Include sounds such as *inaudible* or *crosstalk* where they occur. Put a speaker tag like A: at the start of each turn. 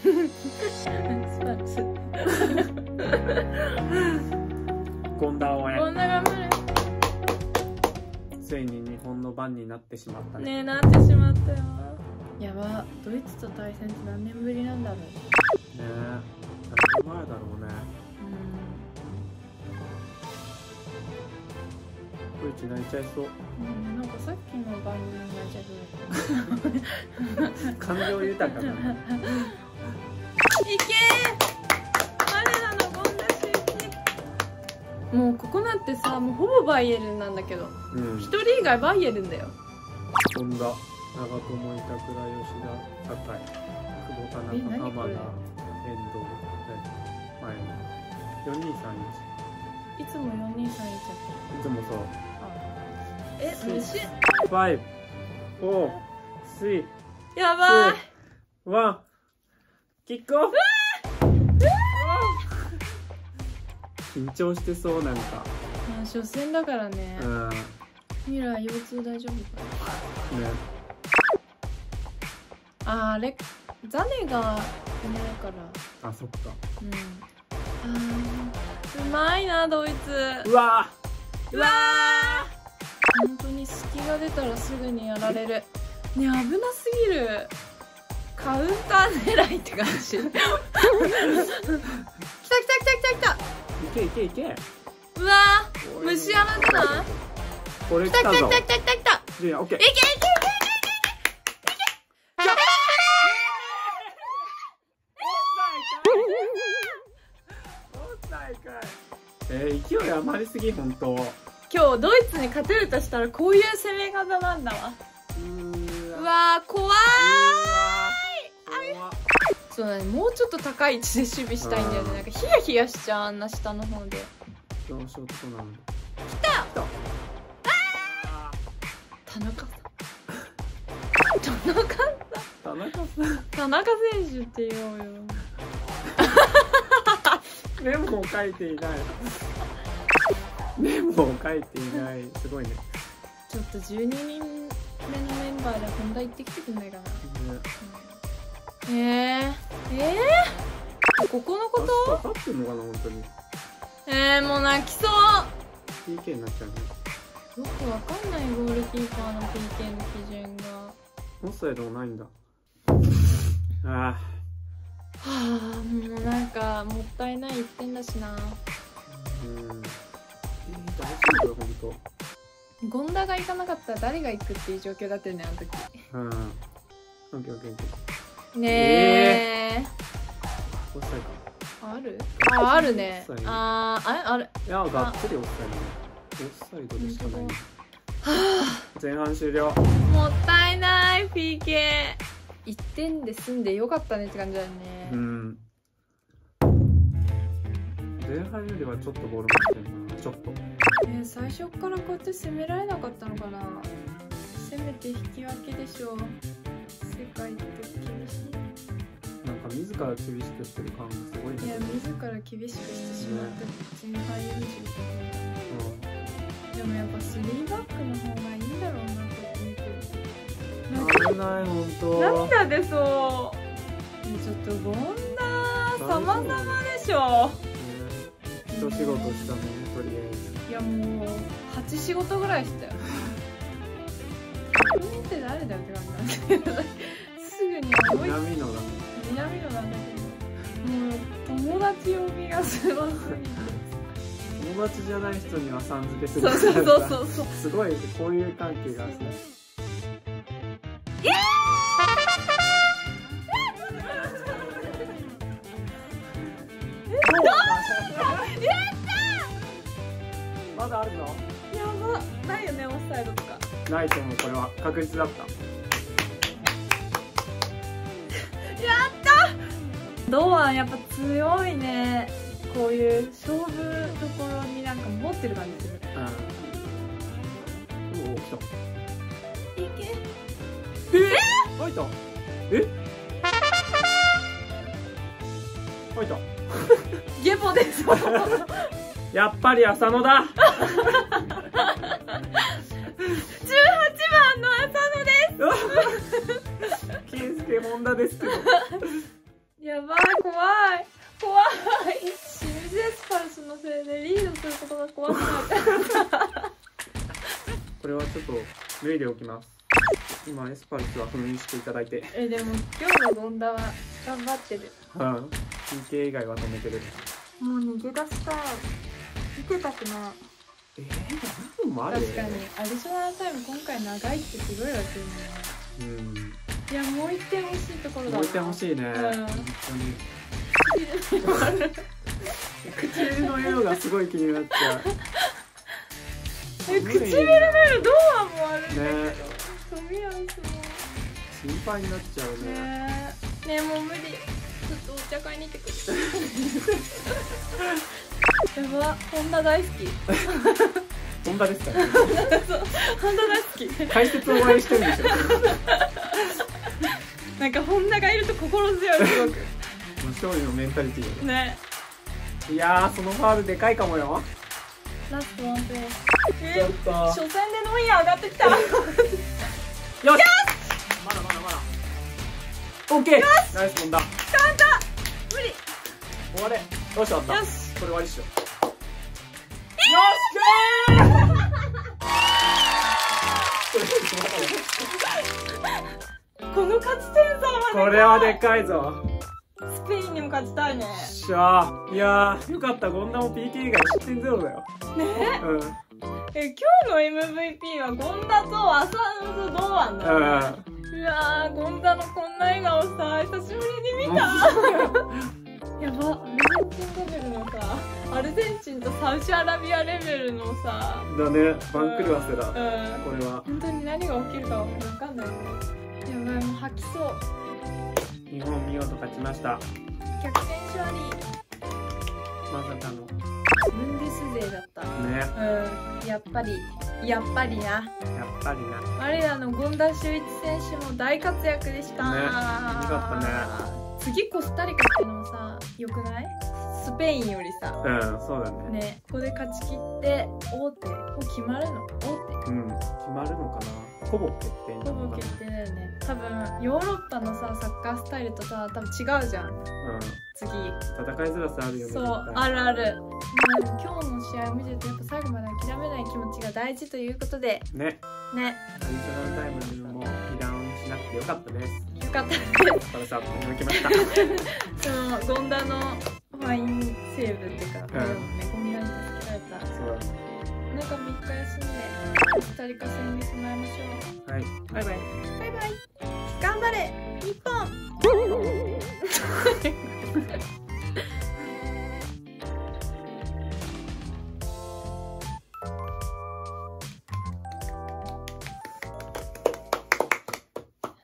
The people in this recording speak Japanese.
A: スパッツ
B: ゴンダ応
A: こ
B: 援
A: んな頑張
B: ついに日本の番になってしまったね。
A: るねえなってしまったよ。やばドイツと対戦って何年ぶりなんだろう。
B: ねえ何年前だろうね。泣いちゃいそう。
A: うん、なんかさっきの番組になっちゃう *laughs*
B: 感情豊かだね *laughs*
A: もうここなんてさもうほぼバイエルンなんだけど。
B: うん。
A: 一人以外バイエルンだよ。
B: 本田長友板倉吉田酒井久保田
A: え
B: 中浜田遠藤前に4231
A: いつも4231や
B: いつもそう。
A: え虫
B: 5 4 3
A: やばい。
B: ワンキックオフ。緊張してそうなんか。
A: まあ初戦だからね。
B: うんね
A: ミラー腰痛大丈夫かな。あーあれザネがいないから。
B: あそっか。
A: うん。あーうまいなドイツ。
B: うわ
A: うわー。本当に隙が出たらすぐにやられる。ね危なすぎる。カウンター狙いって感じ。*laughs* 来た来た来た来た来た。来
B: いけいけいけ。
A: たうわー虫穴じゃない？
B: これ
A: 来た来た
B: 来たぞ
A: 来た来た来た。来た
B: オッケー。
A: いけいけいけい
B: えー、勢い余りすぎ本当。う
A: け今日ドイツに勝てるとしたらこういう攻め方なんだわ。
B: ー
A: うわー怖い。そうだねもうちょっと高い位置で守備したいんだよね。なんかヒヤヒヤしちゃうあんな下の方で。
B: どうしようとなんだ。
A: 来た
B: 来た
A: 田中さ。ん田中さ。ん
B: 田中さん
A: 田中選手って言おうよ
B: メモを書いていない。メモを書いていない。すごいねね
A: ちょっと12人目のメンバーで本田行ってきてくんない。かなえー、えー、ここのこと？えー、もう泣きそう
B: PK になっちゃうね
A: よくわかんないゴールキーパーの PK の基準が。
B: オフサイドもないんだ。*laughs* あ
A: はあもうなんかもったいない1点だしな。
B: あうん。えー、大丈夫？本
A: ゴンダが行かなかったら誰が行くっていう状況だったよねあの時。
B: 当うん。オッケーオッケーオッケー。
A: ねえ。
B: オフサイ
A: ある？ああるね。あーあれあれ。
B: ドいやがっつりオフサイドね。オフサイドでしかない。前半終了。
A: もったいない PK1 点で済んでよかったねって感じだよね、
B: うん。前半よりはちょっとボール持ってるな。ちょっと。
A: ね最初からこうやって攻められなかったのかな。せめて引き分けでしょ世界って厳し
B: なんか自ら厳しくしてる感がすごいね
A: いいや自ら厳しくしてしまって前半45分でもやっぱ3バックの方がいいんだろうなと思って
B: うん危ない本当
A: 涙出そう。ねちょっとゴンダ様々でしょ
B: ね。一仕事したねとりあえず。
A: いやもう8仕事ぐらいしたよ。*laughs* 国って誰だよって感じなんですけど。すぐに思い
B: 南野だね
A: 南野なんだけどもう友達呼びがすごす
B: 友達じゃない人にはさん付けす。る
A: そうそうそうそう
B: すごい。こういう関係があるまだあるぞ
A: やば。ないよねオフサイドとか
B: ないと思うこれは。確実だった。
A: 堂安やっぱ強いね。こういう勝負どころになんか持ってる感じする。
B: うんおお来た。
A: いけ。
B: え入った。え？入った。
A: ゲボです。*laughs*
B: やっぱり浅野だ *laughs*
A: こ
B: れはちょっと脱いでおきます。今エスパルスは封印していただいて。
A: えでも今日のゴンダは頑張ってる。
B: うん。PK 以外は止めてる。
A: もう逃げ出した。い見てたくない。
B: えー、何分もある？
A: 確かに。アディショナルタイム今回長いってすごいわけよね。
B: うん。
A: いやもう一点欲しいところだな。
B: 置いてほしいね、
A: ん。
B: 本当に。*laughs* 唇の色がすごい気になっちゃ
A: え唇の色どうはもあるんだけど、
B: ね。
A: 富安も。
B: う心配になっちゃうね。
A: ねえねえもう無理。ちょっとお茶買いに行ってくる。やば。ホンダ大好き。
B: 本場ですか
A: ホンダ大好き。
B: 解説を応援してるんでしょ。
A: なんかホンダがいると心強いすごく。
B: もう勝利のメンタリティー
A: ね。
B: いやーそのファールでかいかもよ。
A: ラストワンプレーえ
B: っと
A: 初戦でノイアー上がってきた。*laughs*
B: よし。まだまだまだオッケー。ナイスもんだ。
A: 簡単無理。
B: 終われ。よし終わった。
A: よし。
B: これ終わりっしょ。よ
A: この勝ち点差は
B: これはでかいぞ。
A: スペインにも勝ちたいね。
B: よっしゃー。いやーよかった。ゴンダも PK 以外失点ゼロだよ。
A: ね。
B: うん
A: え今日の MVP はゴンダとアサンと堂安だよねうわーゴンダのこんな笑顔さ久しぶりに見た。*laughs* やば。アルゼンチンレベルのさアルゼンチンとサウジアラビアレベルのさ
B: だね。番狂わせだ。
A: うん。
B: これは。
A: 本当に何が起きるかわかんないね。やばいもう吐きそう。
B: 日本見事勝ちました。
A: 逆転勝利。
B: まさかの。
A: ブンデス勢だった
B: ね。
A: うん。やっぱりやっぱりな。
B: やっぱりな。
A: 我らの権田修一選手も大活躍でした。
B: ねよかったね。
A: 次コスタリカってのもさよくない？スペインよりさ。
B: うんそうだね。
A: ねここで勝ち切って大手もう決まるの大
B: うん決まるのかな？ほぼ決定
A: 手ほぼ決定だよね。多分ヨーロッパのさサッカースタイルとさ多分違うじゃん。
B: うん。
A: 次。
B: 戦いづらさあるよね
A: そうあるある、今日の試合を見てるとやっぱ最後まで諦めない気持ちが大事ということで。
B: ね。
A: ね。
B: アディショナルタイムも被弾しなくてよかったです。
A: よかった。です
B: パラサップ抜きました。
A: そのゴンダのファインセーブっていうか、
B: うん
A: うんね、ゴンダに助けられた。
B: そう。
A: 中3日休んでコスタリカ戦に備えましょ
B: はい。バイバイ。
A: うバイバイ。頑張れ日本